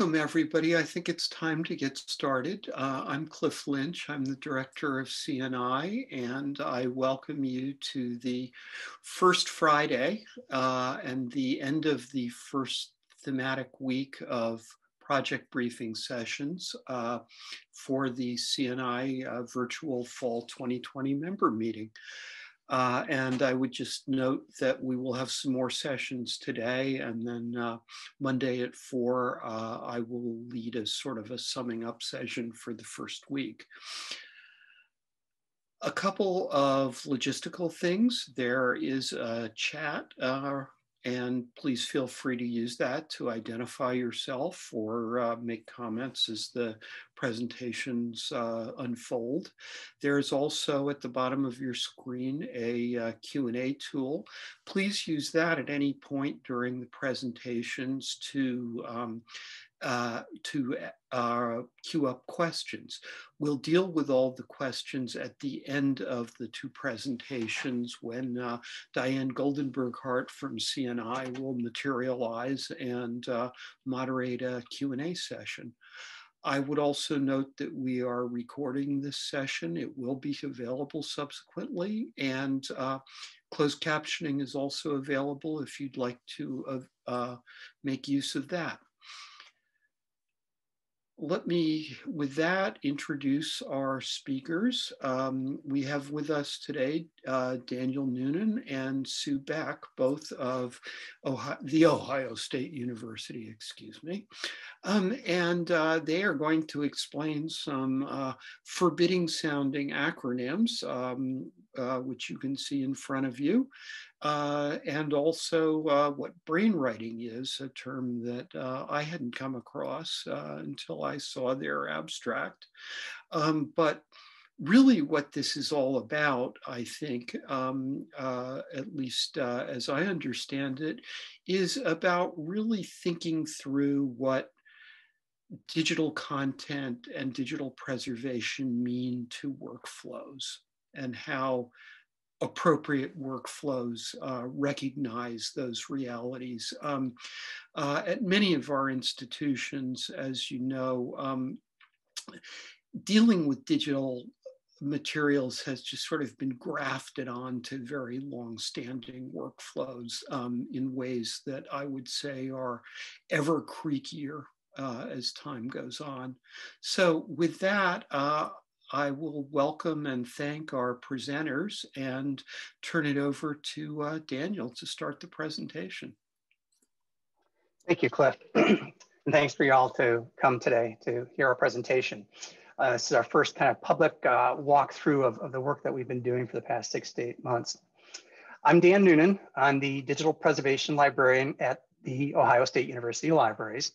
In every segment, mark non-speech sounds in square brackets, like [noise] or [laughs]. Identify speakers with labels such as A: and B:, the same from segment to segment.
A: welcome everybody. I think it's time to get started. Uh, I'm Cliff Lynch. I'm the director of CNI and I welcome you to the first Friday uh, and the end of the first thematic week of project briefing sessions uh, for the CNI uh, virtual fall 2020 member meeting. Uh, and I would just note that we will have some more sessions today and then uh, Monday at four, uh, I will lead a sort of a summing up session for the first week. A couple of logistical things. There is a chat uh, and please feel free to use that to identify yourself or uh, make comments as the presentations uh, unfold. There's also at the bottom of your screen a uh, Q&A tool. Please use that at any point during the presentations to um, uh, to uh, queue up questions. We'll deal with all the questions at the end of the two presentations when uh, Diane Goldenberg Hart from CNI will materialize and uh, moderate a Q&A session. I would also note that we are recording this session. It will be available subsequently and uh, closed captioning is also available if you'd like to uh, make use of that let me, with that, introduce our speakers. Um, we have with us today uh, Daniel Noonan and Sue Beck, both of Ohio, the Ohio State University, excuse me. Um, and uh, they are going to explain some uh, forbidding sounding acronyms, um, uh, which you can see in front of you uh, and also uh, what brainwriting is, a term that uh, I hadn't come across uh, until I saw their abstract. Um, but really what this is all about, I think, um, at least as I understand it, is about really thinking through what digital content and digital preservation mean to workflows and how appropriate workflows uh, recognize those realities. Um, uh, at many of our institutions, as you know, um, dealing with digital materials has just sort of been grafted onto very long-standing workflows um, in ways that I would say are ever creakier uh, as time goes on. So with that, uh, I will welcome and thank our presenters and turn it over to uh, Daniel to start the presentation.
B: Thank you, Cliff. [clears throat] and thanks for you all to come today to hear our presentation. Uh, this is our first kind of public uh, walkthrough of, of the work that we've been doing for the past six to eight months. I'm Dan Noonan. I'm the digital preservation librarian at the Ohio State University Libraries.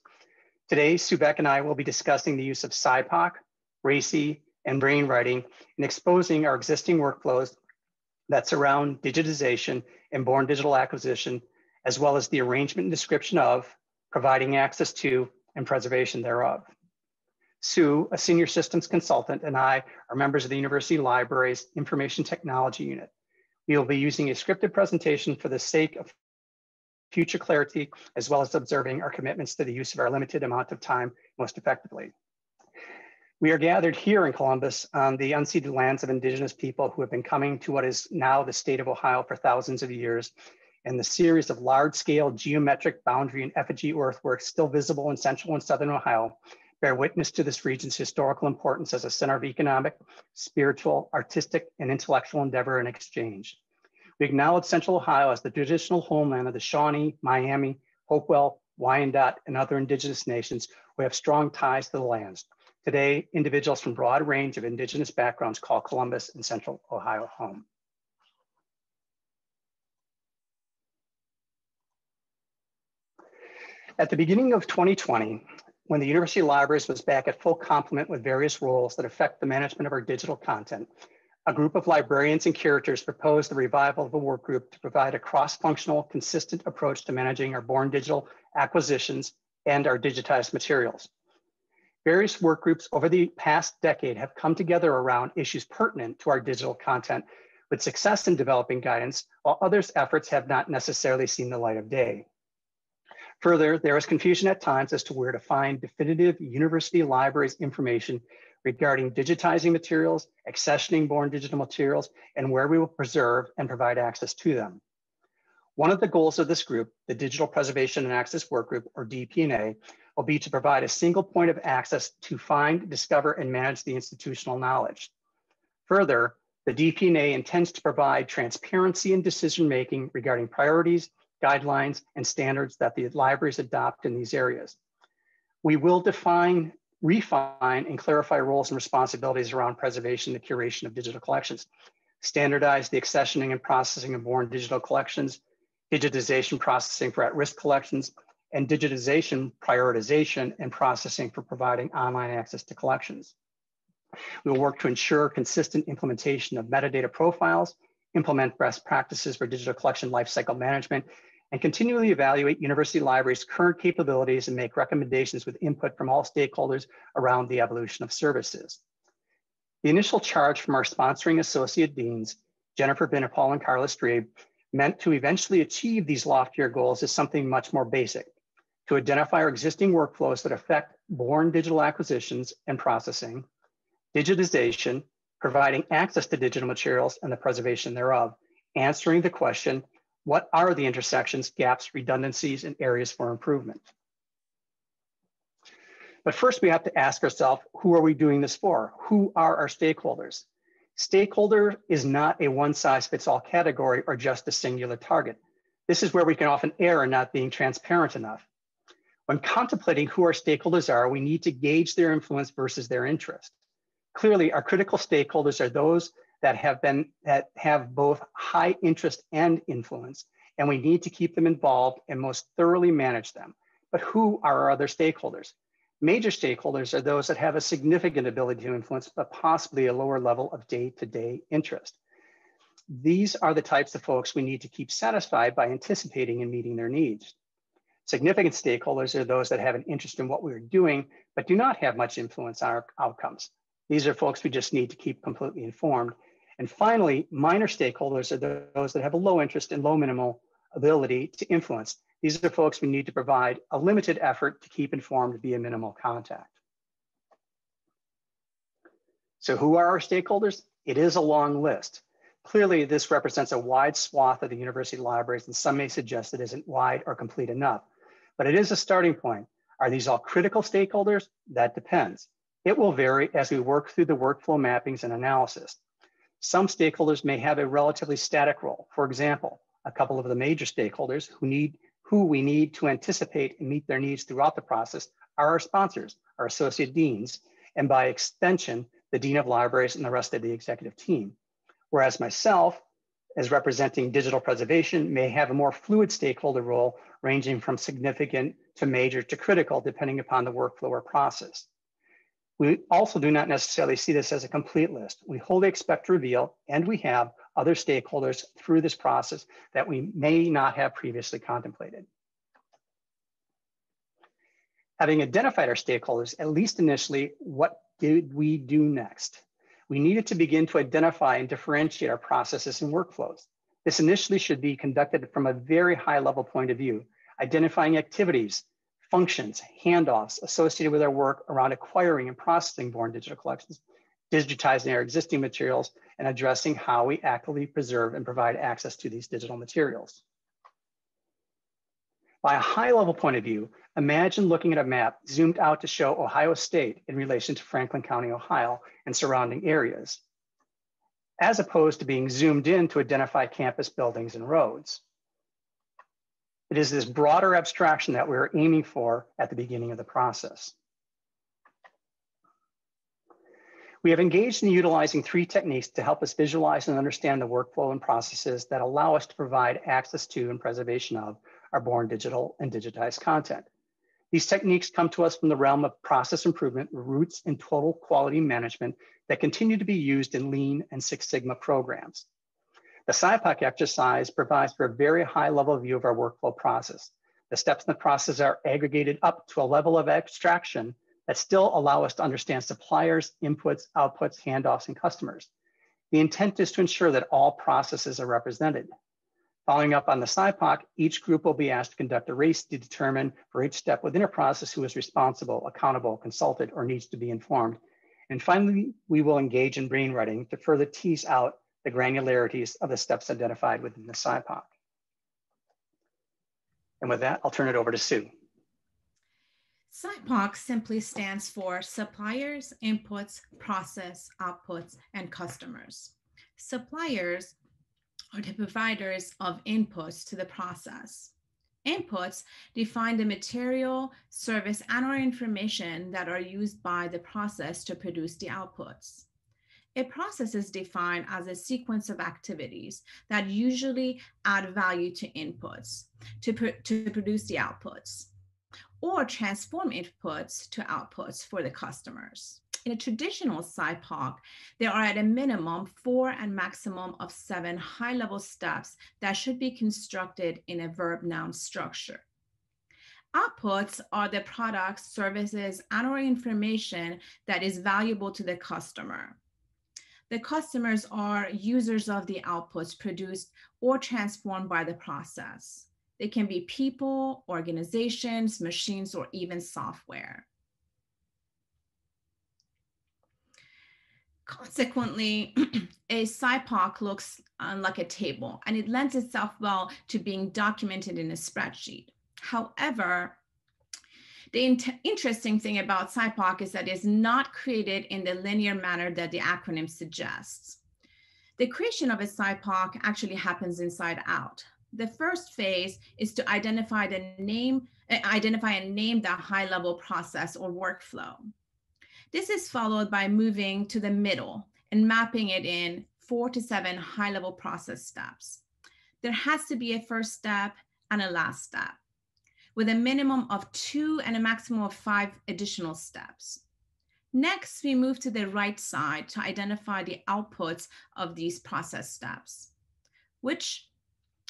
B: Today, Sue Beck and I will be discussing the use of SIPOC, RACI, and brainwriting and exposing our existing workflows that surround digitization and born digital acquisition, as well as the arrangement and description of, providing access to, and preservation thereof. Sue, a senior systems consultant, and I are members of the University Library's Information Technology Unit. We will be using a scripted presentation for the sake of future clarity, as well as observing our commitments to the use of our limited amount of time most effectively. We are gathered here in Columbus on the unceded lands of indigenous people who have been coming to what is now the state of Ohio for thousands of years. And the series of large scale geometric boundary and effigy earthworks still visible in central and southern Ohio bear witness to this region's historical importance as a center of economic, spiritual, artistic, and intellectual endeavor and exchange. We acknowledge Central Ohio as the traditional homeland of the Shawnee, Miami, Hopewell, Wyandot, and other indigenous nations who have strong ties to the lands. Today, individuals from broad range of indigenous backgrounds call Columbus and Central Ohio home. At the beginning of 2020, when the University Libraries was back at full complement with various roles that affect the management of our digital content, a group of librarians and curators proposed the revival of a work group to provide a cross-functional, consistent approach to managing our born digital acquisitions and our digitized materials. Various work groups over the past decade have come together around issues pertinent to our digital content with success in developing guidance, while others' efforts have not necessarily seen the light of day. Further, there is confusion at times as to where to find definitive university libraries information regarding digitizing materials, accessioning born digital materials, and where we will preserve and provide access to them. One of the goals of this group, the Digital Preservation and Access Workgroup, or DPNA, will be to provide a single point of access to find, discover, and manage the institutional knowledge. Further, the DPNA intends to provide transparency in decision-making regarding priorities, guidelines, and standards that the libraries adopt in these areas. We will define refine and clarify roles and responsibilities around preservation and curation of digital collections, standardize the accessioning and processing of born digital collections, digitization processing for at-risk collections, and digitization prioritization and processing for providing online access to collections. We will work to ensure consistent implementation of metadata profiles, implement best practices for digital collection lifecycle management, and continually evaluate university libraries' current capabilities and make recommendations with input from all stakeholders around the evolution of services. The initial charge from our sponsoring associate deans, Jennifer Vinopal and Karla Strieb, meant to eventually achieve these loftier goals is something much more basic, to identify our existing workflows that affect born digital acquisitions and processing, digitization, providing access to digital materials and the preservation thereof, answering the question, what are the intersections, gaps, redundancies, and areas for improvement? But first we have to ask ourselves, who are we doing this for? Who are our stakeholders? Stakeholder is not a one size fits all category or just a singular target. This is where we can often err in not being transparent enough. When contemplating who our stakeholders are, we need to gauge their influence versus their interest. Clearly, our critical stakeholders are those that have been that have both high interest and influence, and we need to keep them involved and most thoroughly manage them. But who are our other stakeholders? Major stakeholders are those that have a significant ability to influence, but possibly a lower level of day-to-day interest. These are the types of folks we need to keep satisfied by anticipating and meeting their needs. Significant stakeholders are those that have an interest in what we're doing, but do not have much influence on our outcomes. These are folks we just need to keep completely informed and finally, minor stakeholders are those that have a low interest and low minimal ability to influence. These are folks we need to provide a limited effort to keep informed via minimal contact. So who are our stakeholders? It is a long list. Clearly, this represents a wide swath of the university libraries, and some may suggest it isn't wide or complete enough. But it is a starting point. Are these all critical stakeholders? That depends. It will vary as we work through the workflow mappings and analysis. Some stakeholders may have a relatively static role. For example, a couple of the major stakeholders who need who we need to anticipate and meet their needs throughout the process are our sponsors, our associate deans, and by extension, the Dean of Libraries and the rest of the executive team. Whereas myself, as representing digital preservation, may have a more fluid stakeholder role ranging from significant to major to critical, depending upon the workflow or process. We also do not necessarily see this as a complete list. We wholly expect to reveal, and we have, other stakeholders through this process that we may not have previously contemplated. Having identified our stakeholders, at least initially, what did we do next? We needed to begin to identify and differentiate our processes and workflows. This initially should be conducted from a very high level point of view, identifying activities, functions, handoffs associated with our work around acquiring and processing born digital collections, digitizing our existing materials, and addressing how we actively preserve and provide access to these digital materials. By a high level point of view, imagine looking at a map zoomed out to show Ohio State in relation to Franklin County, Ohio and surrounding areas, as opposed to being zoomed in to identify campus buildings and roads. It is this broader abstraction that we're aiming for at the beginning of the process. We have engaged in utilizing three techniques to help us visualize and understand the workflow and processes that allow us to provide access to and preservation of our born digital and digitized content. These techniques come to us from the realm of process improvement, roots in total quality management that continue to be used in Lean and Six Sigma programs. The SIPOC exercise provides for a very high level view of our workflow process. The steps in the process are aggregated up to a level of abstraction that still allow us to understand suppliers, inputs, outputs, handoffs, and customers. The intent is to ensure that all processes are represented. Following up on the SIPOC, each group will be asked to conduct a RACI to determine for each step within a process who is responsible, accountable, consulted, or needs to be informed. And finally, we will engage in brainwriting to further tease out the granularities of the steps identified within the SIPOC. And with that, I'll turn it over to Sue.
C: SIPOC simply stands for suppliers, inputs, process, outputs, and customers. Suppliers are the providers of inputs to the process. Inputs define the material, service, and or information that are used by the process to produce the outputs. A process is defined as a sequence of activities that usually add value to inputs to, pr to produce the outputs or transform inputs to outputs for the customers. In a traditional SIPOC, there are at a minimum four and maximum of seven high-level steps that should be constructed in a verb-noun structure. Outputs are the products, services, and or information that is valuable to the customer. The customers are users of the outputs produced or transformed by the process. They can be people, organizations, machines, or even software. Consequently, [clears throat] a SIPOC looks uh, like a table and it lends itself well to being documented in a spreadsheet. However, the interesting thing about SIPOC is that it's not created in the linear manner that the acronym suggests. The creation of a SIPOC actually happens inside out the first phase is to identify the name, uh, identify and name the high level process or workflow. This is followed by moving to the middle and mapping it in four to seven high level process steps. There has to be a first step and a last step with a minimum of two and a maximum of five additional steps. Next, we move to the right side to identify the outputs of these process steps, which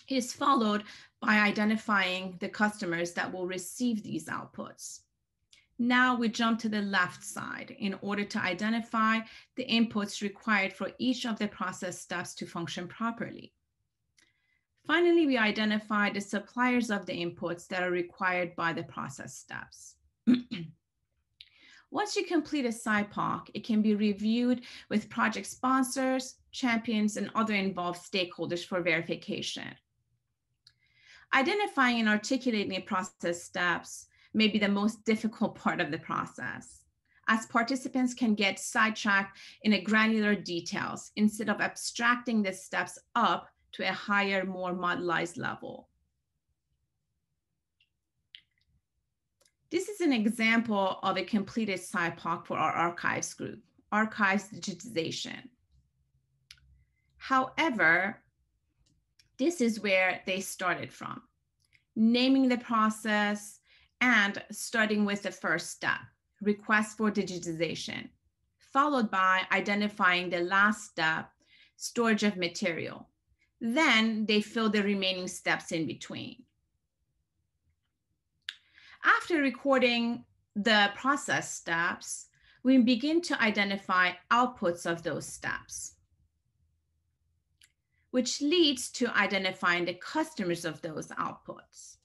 C: is followed by identifying the customers that will receive these outputs. Now we jump to the left side in order to identify the inputs required for each of the process steps to function properly. Finally, we identify the suppliers of the inputs that are required by the process steps. [clears throat] Once you complete a SIPOC, it can be reviewed with project sponsors, champions, and other involved stakeholders for verification. Identifying and articulating process steps may be the most difficult [laughs] part of the process, as participants can get sidetracked in a granular details instead of abstracting the steps up to a higher, more modelized level. This is an example of a completed SIPOC for our archives group, archives digitization. However, this is where they started from, naming the process and starting with the first step, request for digitization, followed by identifying the last step, storage of material. Then they fill the remaining steps in between. After recording the process steps, we begin to identify outputs of those steps which leads to identifying the customers of those outputs.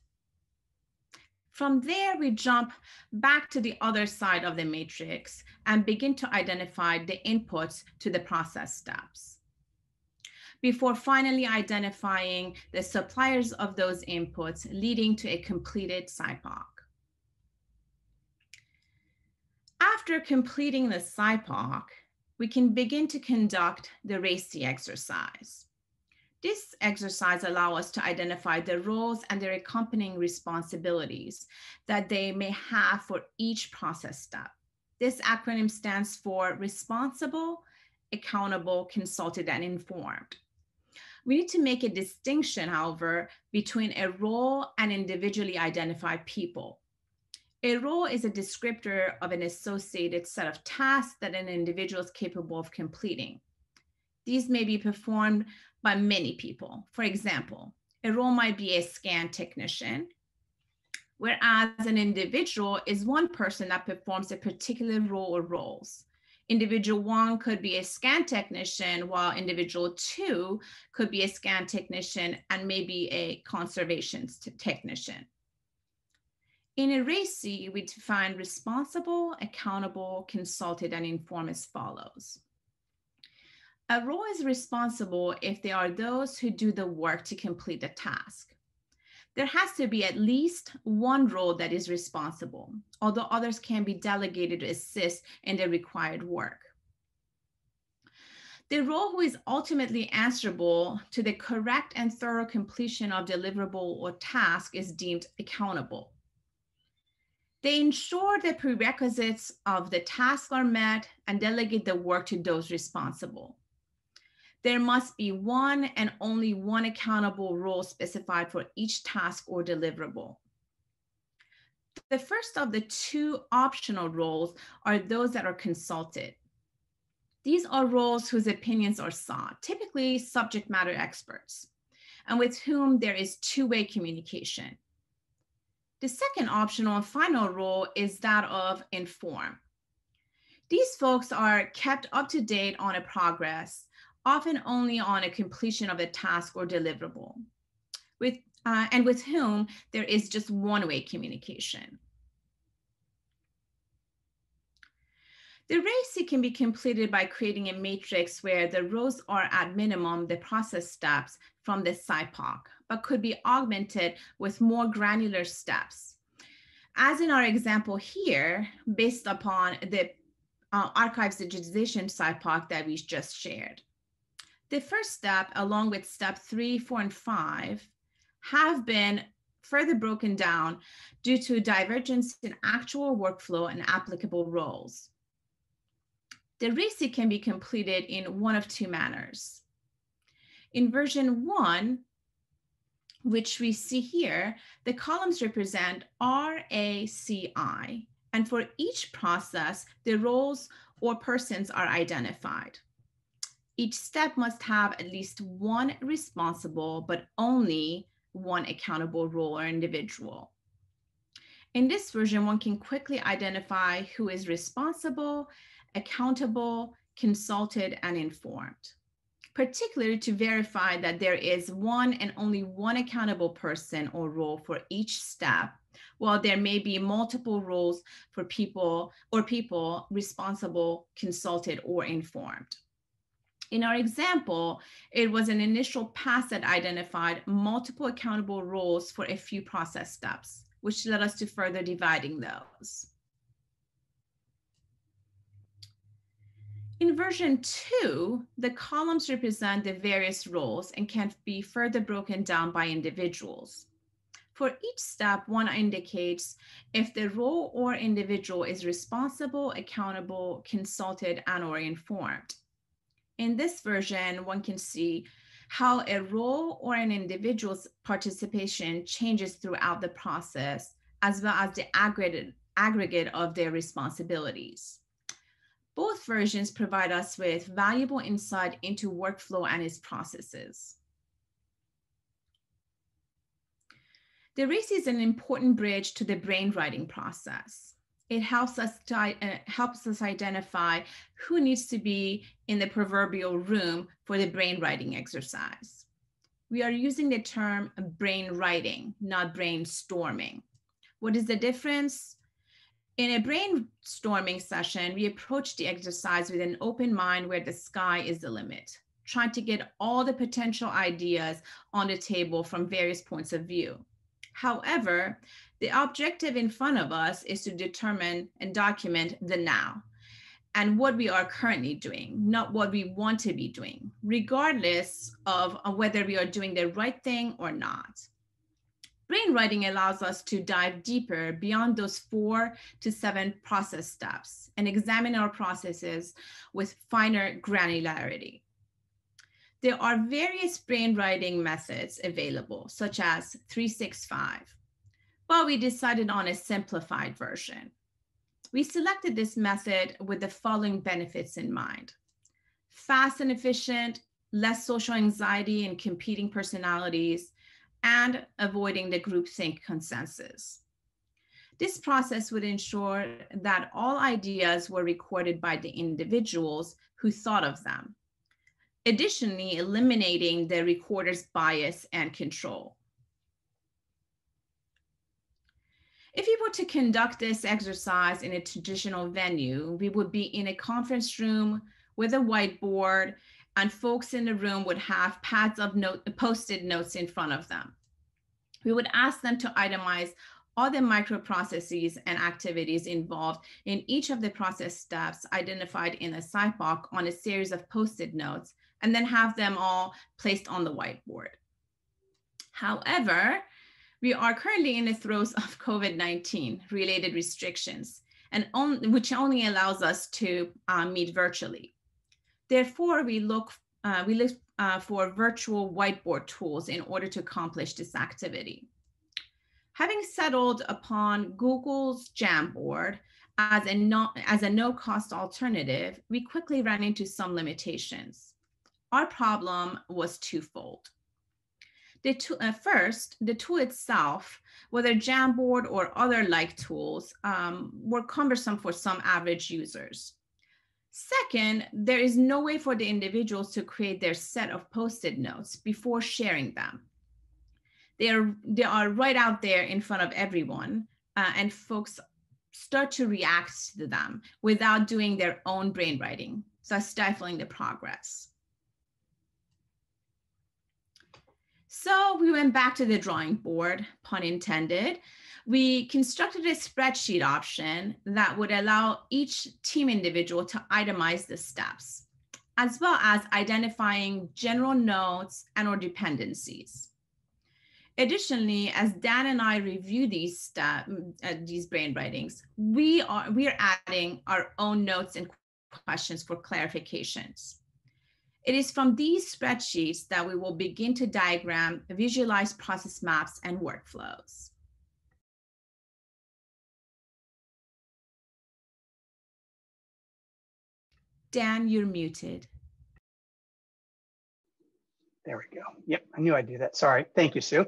C: From there, we jump back to the other side of the matrix and begin to identify the inputs to the process steps before finally identifying the suppliers of those inputs, leading to a completed SIPOC. After completing the SIPOC, we can begin to conduct the RACI exercise. This exercise allow us to identify the roles and their accompanying responsibilities that they may have for each process step. This acronym stands for responsible, accountable, consulted, and informed. We need to make a distinction, however, between a role and individually identified people. A role is a descriptor of an associated set of tasks that an individual is capable of completing. These may be performed by many people. For example, a role might be a scan technician, whereas an individual is one person that performs a particular role or roles. Individual one could be a scan technician, while individual two could be a scan technician and maybe a conservation technician. In a RACI, we define responsible, accountable, consulted, and informed as follows. A role is responsible if there are those who do the work to complete the task. There has to be at least one role that is responsible, although others can be delegated to assist in the required work. The role who is ultimately answerable to the correct and thorough completion of deliverable or task is deemed accountable. They ensure the prerequisites of the task are met and delegate the work to those responsible there must be one and only one accountable role specified for each task or deliverable. The first of the two optional roles are those that are consulted. These are roles whose opinions are sought, typically subject matter experts, and with whom there is two-way communication. The second optional and final role is that of inform. These folks are kept up to date on a progress often only on a completion of a task or deliverable, with, uh, and with whom there is just one-way communication. The RACI can be completed by creating a matrix where the rows are at minimum the process steps from the SIPOC, but could be augmented with more granular steps. As in our example here, based upon the uh, archives digitization SIPOC that we just shared. The first step, along with step three, four, and five, have been further broken down due to divergence in actual workflow and applicable roles. The RACI can be completed in one of two manners. In version one, which we see here, the columns represent RACI, and for each process, the roles or persons are identified. Each step must have at least one responsible, but only one accountable role or individual. In this version, one can quickly identify who is responsible, accountable, consulted, and informed, particularly to verify that there is one and only one accountable person or role for each step, while there may be multiple roles for people or people responsible, consulted, or informed. In our example, it was an initial pass that identified multiple accountable roles for a few process steps, which led us to further dividing those. In version two, the columns represent the various roles and can be further broken down by individuals. For each step, one indicates if the role or individual is responsible, accountable, consulted, and or informed. In this version, one can see how a role or an individual's participation changes throughout the process, as well as the aggregate, of their responsibilities. Both versions provide us with valuable insight into workflow and its processes. The RACI is an important bridge to the brainwriting process it helps us to, uh, helps us identify who needs to be in the proverbial room for the brainwriting exercise. We are using the term brain writing, not brainstorming. What is the difference? In a brainstorming session, we approach the exercise with an open mind where the sky is the limit, trying to get all the potential ideas on the table from various points of view. However, the objective in front of us is to determine and document the now and what we are currently doing, not what we want to be doing, regardless of, whether we are doing the right thing or not. Brainwriting allows us to dive deeper beyond those four to seven process steps and examine our processes with finer granularity. There are various brainwriting methods available, such as 365, but we decided on a simplified version. We selected this method with the following benefits in mind. Fast and efficient, less social anxiety and competing personalities, and avoiding the groupthink consensus. This process would ensure that all ideas were recorded by the individuals who thought of them. Additionally, eliminating the recorder's bias and control. If we were to conduct this exercise in a traditional venue, we would be in a conference room with a whiteboard and folks in the room would have pads of note, posted notes in front of them. We would ask them to itemize all the microprocesses and activities involved in each of the process steps identified in a SIPOC on a series of post-it notes, and then have them all placed on the whiteboard. However, we are currently in the throes of COVID-19 related restrictions, and on, which only allows us to uh, meet virtually. Therefore, we look, uh, we look uh, for virtual whiteboard tools in order to accomplish this activity. Having settled upon Google's Jamboard as a, no, as a no-cost alternative, we quickly ran into some limitations. Our problem was twofold. The tool, uh, first, the tool itself, whether Jamboard or other like tools, um, were cumbersome for some average users. Second, there is no way for the individuals to create their set of post-it notes before sharing them. They are, they are right out there in front of everyone uh, and folks start to react to them without doing their own brainwriting, thus stifling the progress. So we went back to the drawing board, pun intended, we constructed a spreadsheet option that would allow each team individual to itemize the steps, as well as identifying general notes and or dependencies. Additionally, as Dan and I review these step, uh, these brain writings, we are we are adding our own notes and questions for clarifications. It is from these spreadsheets that we will begin to diagram, visualize process maps and workflows. Dan, you're muted.
B: There we go. Yep, I knew I'd do that. Sorry. Thank you, Sue.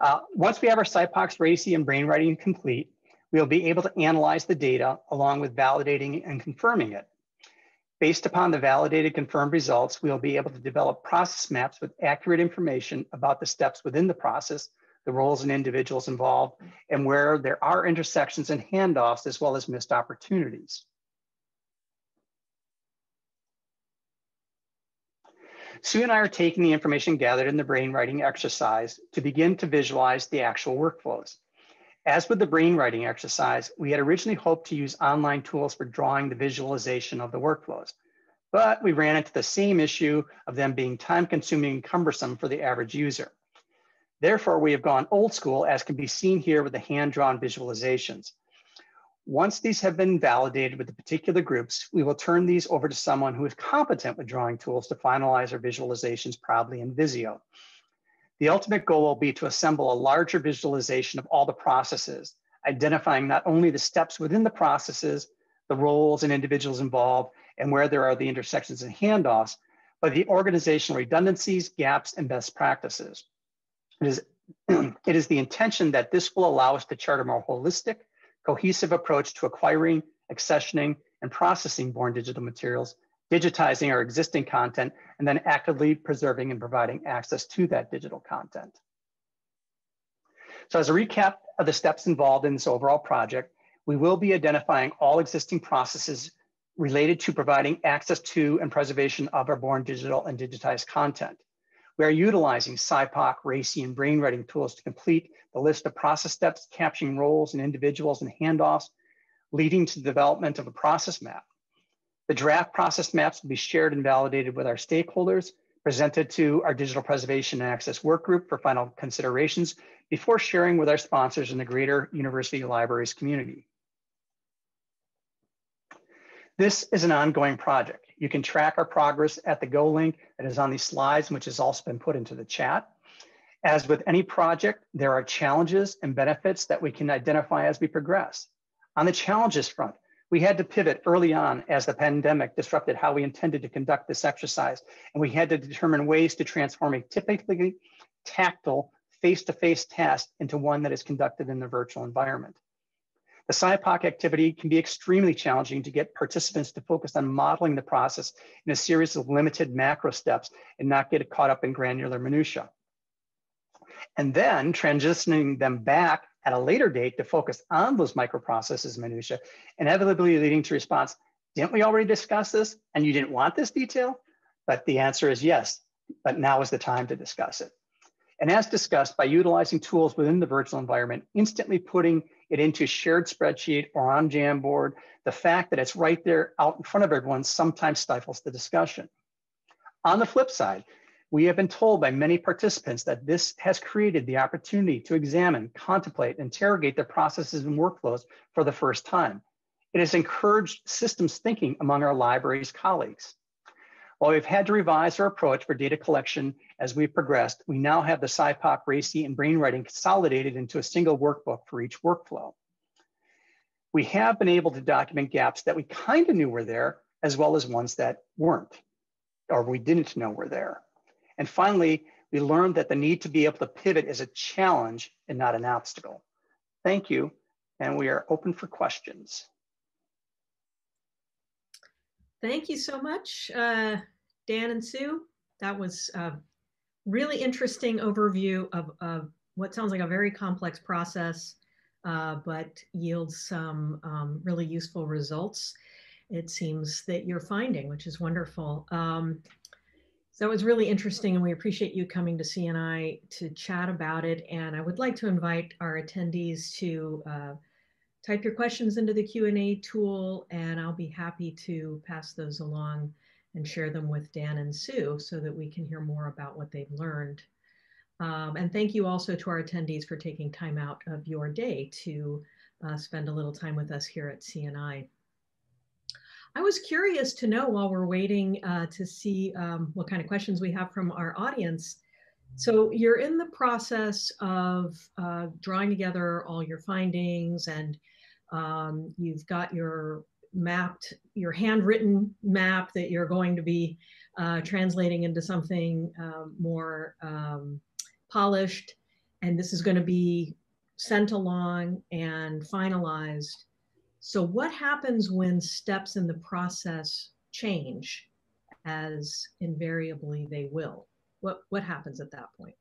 B: Uh, once we have our SIPOCs, RACI, and brain writing complete, we'll be able to analyze the data along with validating and confirming it. Based upon the validated confirmed results, we'll be able to develop process maps with accurate information about the steps within the process, the roles and individuals involved, and where there are intersections and handoffs as well as missed opportunities. Sue and I are taking the information gathered in the brainwriting exercise to begin to visualize the actual workflows. As with the brain writing exercise, we had originally hoped to use online tools for drawing the visualization of the workflows, but we ran into the same issue of them being time consuming and cumbersome for the average user. Therefore, we have gone old school as can be seen here with the hand drawn visualizations. Once these have been validated with the particular groups, we will turn these over to someone who is competent with drawing tools to finalize our visualizations proudly in Visio. The ultimate goal will be to assemble a larger visualization of all the processes, identifying not only the steps within the processes, the roles and individuals involved, and where there are the intersections and handoffs, but the organizational redundancies, gaps, and best practices. It is, [clears throat] it is the intention that this will allow us to chart a more holistic, cohesive approach to acquiring, accessioning, and processing born digital materials, digitizing our existing content, and then actively preserving and providing access to that digital content. So as a recap of the steps involved in this overall project, we will be identifying all existing processes related to providing access to and preservation of our born digital and digitized content. We are utilizing SIPOC, RACI, and brain writing tools to complete the list of process steps, capturing roles and individuals and handoffs, leading to the development of a process map. The draft process maps will be shared and validated with our stakeholders, presented to our digital preservation and access work group for final considerations before sharing with our sponsors in the greater university libraries community. This is an ongoing project. You can track our progress at the Go link that is on these slides, which has also been put into the chat. As with any project, there are challenges and benefits that we can identify as we progress. On the challenges front, we had to pivot early on as the pandemic disrupted how we intended to conduct this exercise, and we had to determine ways to transform a typically tactile face-to-face -face task into one that is conducted in the virtual environment. The SIPOC activity can be extremely challenging to get participants to focus on modeling the process in a series of limited macro steps and not get caught up in granular minutia. And then transitioning them back at a later date to focus on those microprocesses minutia, inevitably leading to response, didn't we already discuss this and you didn't want this detail? But the answer is yes, but now is the time to discuss it. And as discussed, by utilizing tools within the virtual environment, instantly putting it into shared spreadsheet or on Jamboard, the fact that it's right there out in front of everyone sometimes stifles the discussion. On the flip side, we have been told by many participants that this has created the opportunity to examine, contemplate, interrogate their processes and workflows for the first time. It has encouraged systems thinking among our library's colleagues. While we've had to revise our approach for data collection as we've progressed, we now have the SIPOC, RACI, and Brainwriting consolidated into a single workbook for each workflow. We have been able to document gaps that we kind of knew were there, as well as ones that weren't, or we didn't know were there. And finally, we learned that the need to be able to pivot is a challenge and not an obstacle. Thank you, and we are open for questions.
D: Thank you so much, uh, Dan and Sue. That was a really interesting overview of, of what sounds like a very complex process, uh, but yields some um, really useful results. It seems that you're finding, which is wonderful. Um, so it was really interesting, and we appreciate you coming to CNI to chat about it. And I would like to invite our attendees to uh, type your questions into the Q&A tool, and I'll be happy to pass those along and share them with Dan and Sue so that we can hear more about what they've learned. Um, and thank you also to our attendees for taking time out of your day to uh, spend a little time with us here at CNI. I was curious to know while we're waiting uh, to see um, what kind of questions we have from our audience. So you're in the process of uh, drawing together all your findings and um, you've got your mapped, your handwritten map that you're going to be uh, translating into something um, more um, polished. And this is going to be sent along and finalized so what happens when steps in the process change as invariably they will? What, what happens at that point?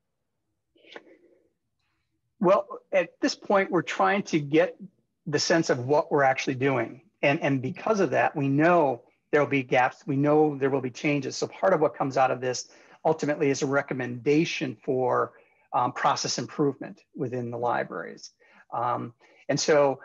B: Well, at this point, we're trying to get the sense of what we're actually doing. And, and because of that, we know there will be gaps. We know there will be changes. So part of what comes out of this ultimately is a recommendation for um, process improvement within the libraries. Um, and so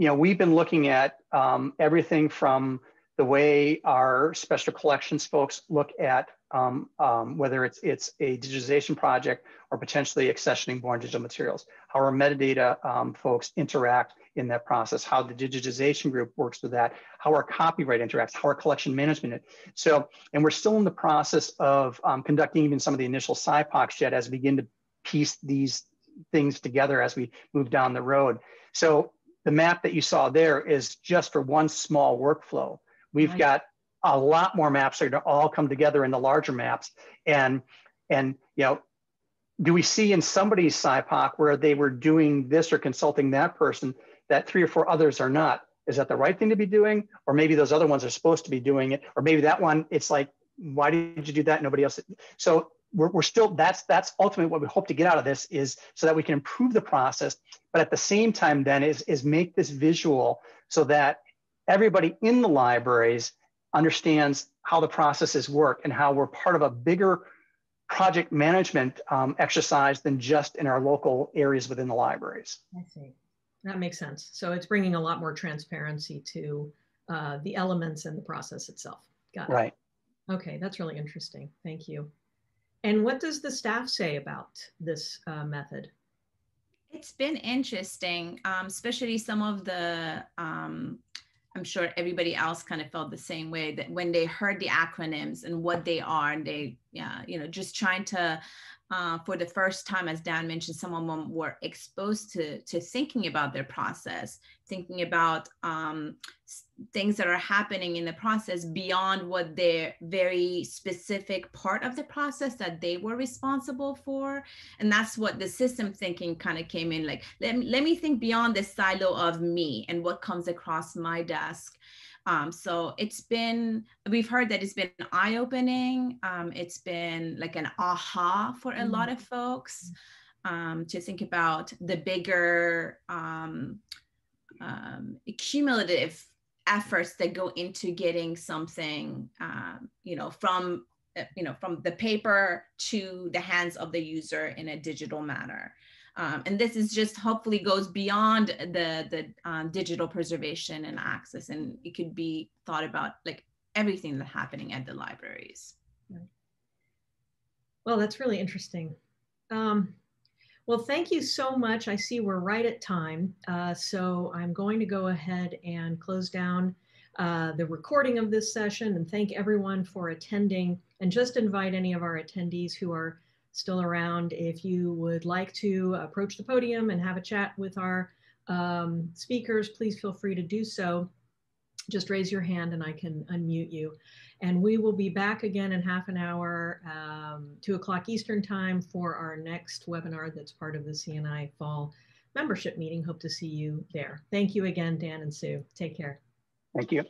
B: you know, we've been looking at um, everything from the way our special collections folks look at um, um, whether it's it's a digitization project or potentially accessioning born digital materials, how our metadata um, folks interact in that process, how the digitization group works with that, how our copyright interacts, how our collection management. So, and we're still in the process of um, conducting even some of the initial SIPOCs yet as we begin to piece these things together as we move down the road. So the map that you saw there is just for one small workflow. We've right. got a lot more maps that are going to all come together in the larger maps. And, and you know, do we see in somebody's SIPOC where they were doing this or consulting that person that three or four others are not? Is that the right thing to be doing? Or maybe those other ones are supposed to be doing it. Or maybe that one, it's like, why did you do that? Nobody else. So we're, we're still that's that's ultimately what we hope to get out of this is so that we can improve the process but at the same time then is is make this visual so that everybody in the libraries understands how the processes work and how we're part of a bigger project management um, exercise than just in our local areas within the libraries.
D: I see. That makes sense. So it's bringing a lot more transparency to uh, the elements and the process itself. Got it.
B: Right.
D: Okay, that's really interesting. Thank you. And what does the staff say about this uh, method?
C: It's been interesting, um, especially some of the, um, I'm sure everybody else kind of felt the same way that when they heard the acronyms and what they are, and they, yeah, you know, just trying to uh, for the first time, as Dan mentioned, some of them were exposed to, to thinking about their process, thinking about um, things that are happening in the process beyond what their very specific part of the process that they were responsible for. And that's what the system thinking kind of came in like, let me, let me think beyond the silo of me and what comes across my desk um, so it's been, we've heard that it's been eye opening. Um, it's been like an aha for a lot of folks um, to think about the bigger um, um, cumulative efforts that go into getting something, um, you know, from uh, you know from the paper to the hands of the user in a digital manner um, and this is just hopefully goes beyond the, the um, digital preservation and access, and it could be thought about like everything that's happening at the libraries.
D: Well, that's really interesting. Um, well, thank you so much. I see we're right at time. Uh, so I'm going to go ahead and close down uh, the recording of this session and thank everyone for attending and just invite any of our attendees who are still around. If you would like to approach the podium and have a chat with our um, speakers, please feel free to do so. Just raise your hand and I can unmute you. And we will be back again in half an hour, um, two o'clock Eastern time for our next webinar that's part of the CNI Fall membership meeting. Hope to see you there. Thank you again, Dan and Sue. Take care.
B: Thank you.